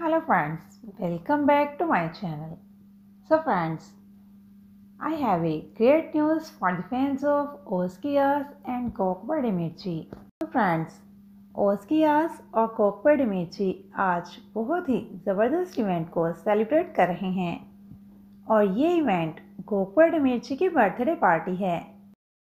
Hello friends, welcome back to my channel. So friends, I have a great news for the fans of Oskias and Kokbar Demirci. So friends, ओस्कियास और कोकपर डिमिर्ची आज बहुत ही ज़बरदस्त event को celebrate कर रहे हैं और ये इवेंट कोकपर डिमिर्ची की बर्थडे पार्टी है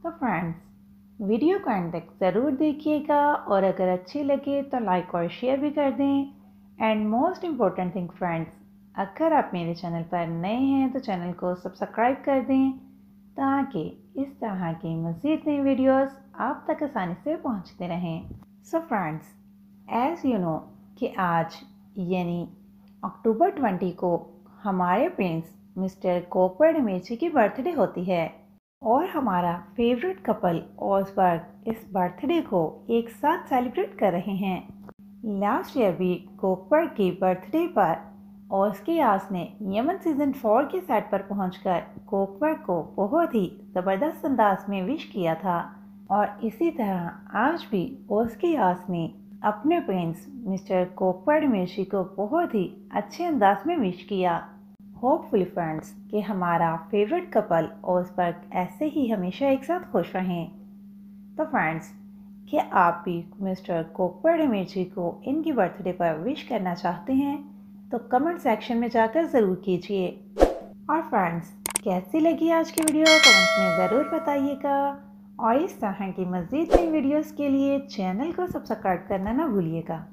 तो फ्रेंड्स वीडियो को एंड तक ज़रूर देखिएगा और अगर अच्छी लगे तो लाइक और शेयर भी कर दें and most important thing friends अगर आप मेरे चैनल पर नए हैं तो चैनल को सब्सक्राइब कर दें, ताकि इस तरह की मज़ीद नई वीडियोस आप तक आसानी से पहुँचते रहें। So friends as you know कि आज, यानी अक्टूबर ट्वेंटी को हमारे प्रिंस मिस्टर कोपर मिर्ची की बर्थडे होती है। और हमारा फेवरेट कपल ओसबर्ग इस बर्थडे को एक साथ सेलिब्रेट कर रहे हैं। लास्ट ईयर भी कोकपर की बर्थडे पर ओस्की आस ने यमन सीज़न फोर के सेट पर पहुंचकर कोकपर को बहुत ही ज़बरदस्त अंदाज में विश किया था। और इसी तरह आज भी ओस्की आस ने अपने प्रिंस मिस्टर कोकपर मिर्शी को बहुत ही अच्छे अंदाज में विश किया। होपफुली फ्रेंड्स कि हमारा फेवरेट कपल ओसबर्ग ऐसे ही हमेशा एक साथ खुश रहें। तो फ्रेंड्स क्या आप भी मिस्टर कोकपर जी को इनकी बर्थडे पर विश करना चाहते हैं तो कमेंट सेक्शन में जाकर ज़रूर कीजिए। और फ्रेंड्स, कैसी लगी आज की वीडियो? कमेंट्स में ज़रूर बताइएगा। और इस तरह की मज़ीद नई वीडियोस के लिए चैनल को सब्सक्राइब करना ना भूलिएगा।